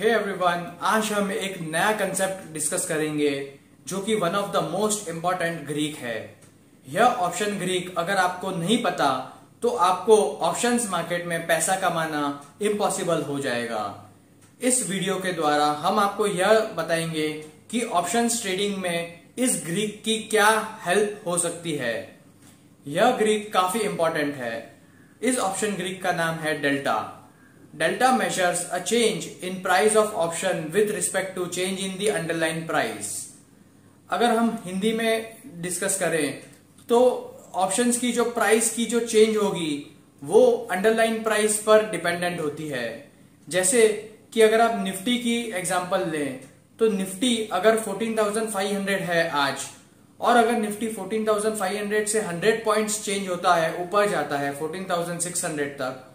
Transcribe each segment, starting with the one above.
Hey everyone आज हम एक नया कंसेप्ट डिस्कस करेंगे, जो कि one of the most important Greek है। यह ऑप्शन ग्रीक अगर आपको नहीं पता तो आपको ऑप्शंस मार्केट में पैसा कमाना इम्पॉसिबल हो जाएगा। इस वीडियो के द्वारा हम आपको यह बताएँगे कि ऑप्शंस ट्रेडिंग में इस ग्रीक की क्या हेल्प हो सकती है। यह ग्रीक काफ़ी इंपॉर्टेंट है। इस ऑप्शन ग्रीक का नाम है delta delta measures a change in price of option with respect to change in the underline price अगर हम हिंदी में डिस्कस करें तो ऑप्शंस की जो प्राइस की जो चेंज होगी वो अंडरलाइन प्राइस पर डिपेंडेंट होती है। जैसे कि अगर आप निफ्टी की एग्जांपल लें तो निफ्टी अगर 14,500 है आज और अगर निफ्टी 14,500 से 100 पॉइंट्स चेंज होता है ऊपर जाता है 14,600 तक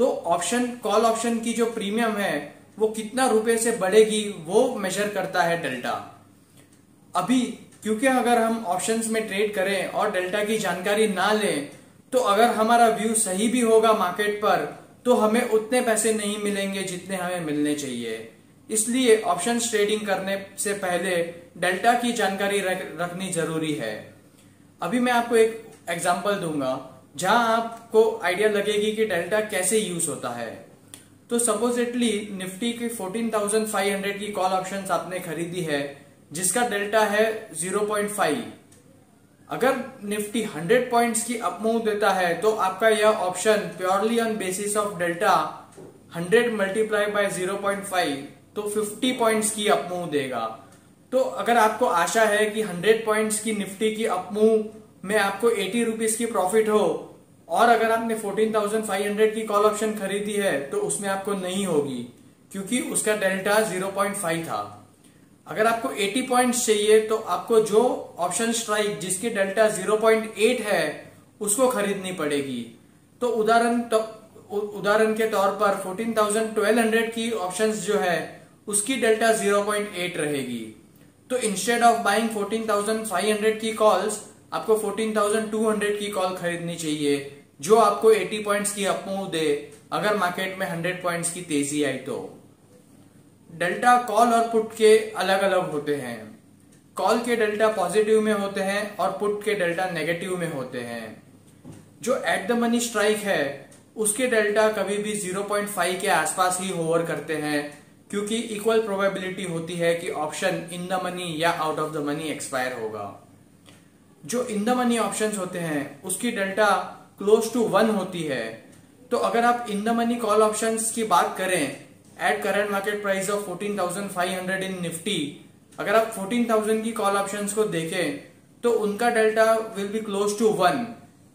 तो ऑप्शन कॉल ऑप्शन की जो प्रीमियम है वो कितना रुपए से बढ़ेगी वो मेजर करता है डेल्टा अभी क्योंकि अगर हम ऑप्शंस में ट्रेड करें और डेल्टा की जानकारी ना लें तो अगर हमारा व्यू सही भी होगा मार्केट पर तो हमें उतने पैसे नहीं मिलेंगे जितने हमें मिलने चाहिए। इसलिए ऑप्शन ट्रेडिंग करने से पहले डेल्टा की जानकारी रख, रखनी ज़रूरी है। अभी मैं आपको एक एग्ज़ाम्पल दूँगा। जहाँ आपको आइडिया लगेगी कि डेल्टा कैसे यूज़ होता है। तो सपोजिटली निफ्टी की 14,500 की कॉल ऑप्शन आपने खरीदी है जिसका डेल्टा है 0.5 अगर निफ्टी 100 पॉइंट्स की अपमूव देता है तो आपका यह option purely on basis of delta 100 multiply by 0.5 तो 50 पॉइंट्स की अपमूव देगा। तो अगर आपको आशा है कि 100 पॉइंट्स की निफ्टी की अपमूव में आपको एटी रुपीज़ की प्रॉफिट हो और अगर आपने 14,500 की कॉल ऑप्शन खरीदी है तो उसमें आपको नहीं होगी क्योंकि उसका डेल्टा 0.5 था। अगर आपको 80 पॉइंट्स चाहिए तो आपको जो ऑप्शन स्ट्राइक जिसकी डेल्टा 0.8 है उसको खरीदनी पड़ेगी। तो उदाहरण तो, उदाहरण के तौर पर 14,1200 की ऑप्शंस जो है उसकी डेल्टा 0.8 रहेगी। तो इंस्टेड ऑफ़ बाइंग 14,500 की कॉल्स आपको 14,200 की कॉल खरीदनी चाहिए जो आपको 80 पॉइंट्स की अपमूव दे अगर मार्केट में 100 पॉइंट्स की तेज़ी आई तो। डेल्टा कॉल और पुट के अलग अलग होते हैं। कॉल के डेल्टा पॉजिटिव में होते हैं और पुट के डेल्टा नेगेटिव में होते हैं। जो एट द मनी स्ट्राइक है उसके डेल्टा कभी भी 0.5 के आसपास ही होवर करते हैं क्योंकि इक्वल प्रोबेबिलिटी होती है कि ऑप्शन इन द मनी या out of the money expire होगा। जो इन द मनी ऑप्शन होते हैं उसकी डेल्टा क्लोज टू वन होती है। तो अगर आप in the money call option की बात करें at current market price of 14,500 in Nifty अगर आप 14,000 की कॉल ऑप्शन को देखें तो उनका delta will be close to one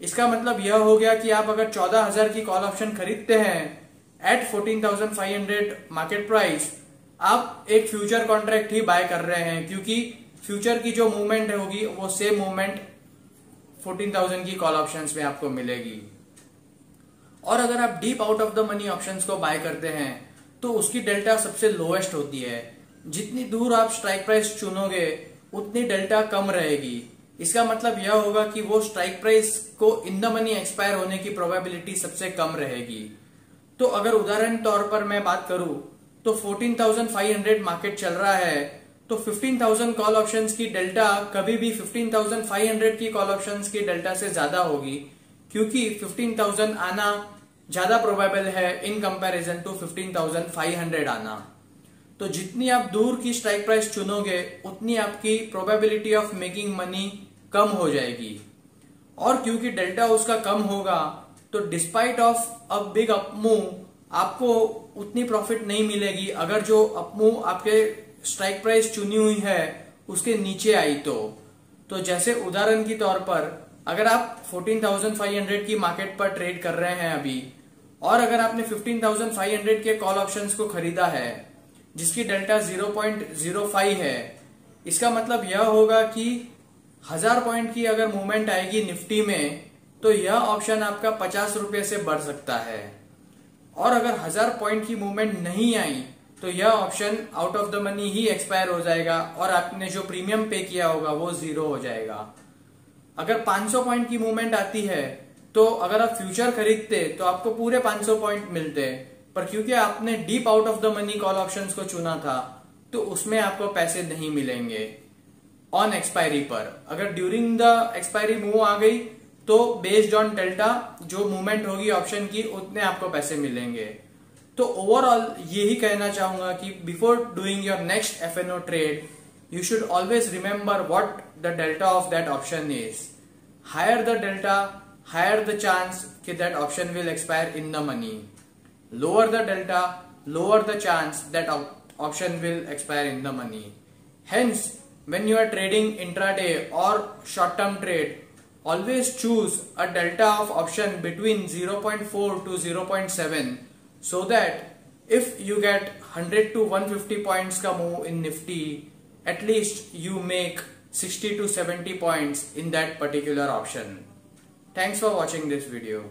इसका मतलब यह हो गया कि आप अगर 14,000 की कॉल ऑप्शन खरीदते हैं एट 14,500 मार्केट प्राइस आप एक फ्यूचर कॉन्ट्रैक्ट ही बाय कर रहे हैं क्योंकि फ्यूचर की जो मूवमेंट होगी वो सेम मूवमेंट 14,000 की कॉल ऑप्शंस में आपको मिलेगी। और अगर आप deep out of the money options को बाय करते हैं तो उसकी डेल्टा सबसे लोएस्ट होती है। जितनी दूर आप स्ट्राइक प्राइस चुनोगे उतनी डेल्टा कम रहेगी। इसका मतलब यह होगा कि वो स्ट्राइक प्राइस को इन द मनी एक्सपायर होने की प्रोबेबिलिटी सबसे कम रहेगी। तो अगर उदाहरण तौर पर मैं बात करूँ तो 14,500 मार्केट चल रहा है तो 15,000 कॉल ऑप्शंस की डेल्टा कभी भी 15,500 की कॉल ऑप्शंस की डेल्टा से ज़्यादा होगी क्योंकि 15,000 आना ज़्यादा प्रोबेबल है इन कंपैरिजन टू 15,500 आना। तो जितनी आप दूर की स्ट्राइक प्राइस चुनोगे उतनी आपकी प्रोबेबिलिटी ऑफ़ मेकिंग मनी कम हो जाएगी। और क्योंकि डेल्टा उसका कम होगा तो despite of a big upmove आपको उतनी प्रॉफिट नहीं मिलेगी। अगर जो अपमूव आपके स्ट्राइक प्राइस चुनी हुई है उसके नीचे आई तो। तो जैसे उदाहरण की तौर पर अगर आप 14,500 की मार्केट पर ट्रेड कर रहे हैं अभी और अगर आपने 15,500 के कॉल ऑप्शंस को खरीदा है जिसकी डेल्टा 0.05 है इसका मतलब यह होगा कि हज़ार पॉइंट की अगर मूवमेंट आएगी निफ्टी में तो यह ऑप्शन आपका पचास रुपए से बढ़ सकता है। और अगर हज़ार पॉइंट की मूवमेंट नहीं आई तो यह option out of the money he expire हो जाएगा और आपने जो प्रीमियम पे किया होगा वो ज़ीरो हो जाएगा। अगर 500 पॉइंट की मूवमेंट आती है तो अगर आप फ्यूचर खरीदते तो आपको पूरे 500 पॉइंट मिलते। पर क्योंकि आपने deep out of the money call options को चुना था तो उसमें आपको पैसे नहीं मिलेंगे ऑन एक्सपायरी पर। अगर ड्यूरिंग द एक्सपायरी मूव आ गई तो बेस्ड ऑन डेल्टा जो मूवमेंट होगी ऑप्शन की, उतने आपको पैसे मिलेंगे। तो ओवरऑल यही कहना चाहूँगा कि before doing your next F N O trade you should always remember what the delta of that option is higher the delta higher the chance कि that option will expire in the money lower the delta lower the chance that option will expire in the money. Hence, when you are trading intraday or short term trade, always choose a delta of option between 0.4 to 0.7 so that if you get 100 to 150 points ka move in Nifty, at least you make 60 to 70 points in that particular option. Thanks for watching this video.